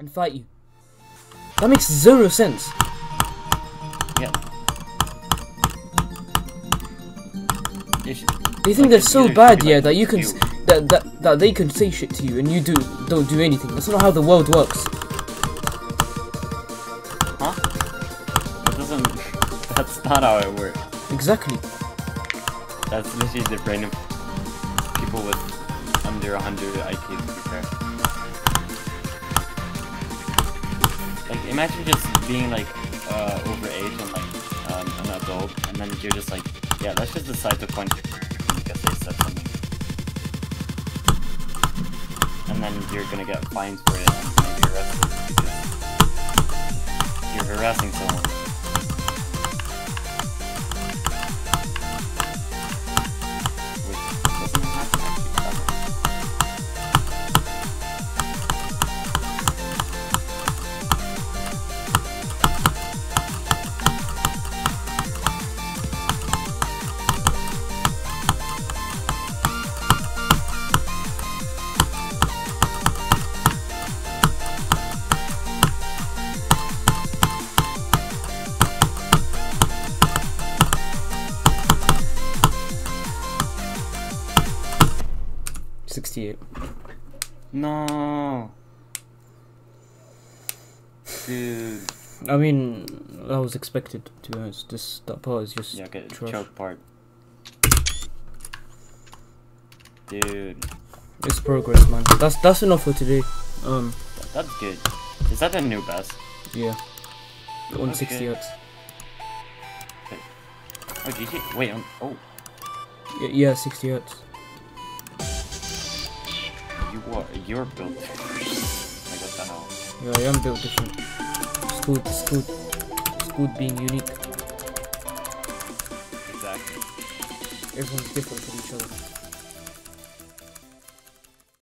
and fight you. That makes zero sense. Yeah. You should- They think like, they're so bad, yeah, like, that you can s that, that that they can say shit to you and you do don't do anything. That's not how the world works. Huh? That doesn't. That's not how it works. Exactly. That's literally the brain of people with under 100 IQ, to be fair. Imagine just being, like, uh, over age and, like, um, an adult, and then you're just like, yeah, let's just decide to punch because they said something. And then you're gonna get fined for it arrested you're harassing someone. 68. No. Dude. I mean, that was expected, to be honest. This that part is just yeah, okay, trash. choke part. Dude. It's progress, man. That's that's enough for today. Um. That's good. Is that a new best? Yeah. 160 hertz. Oh, did you GG. Wait, um, oh. Yeah, yeah, 60 hertz you are, you're built. Like, what the hell? Yeah, I am built different. It's good. Good being unique. Exactly. Everyone's different from each other.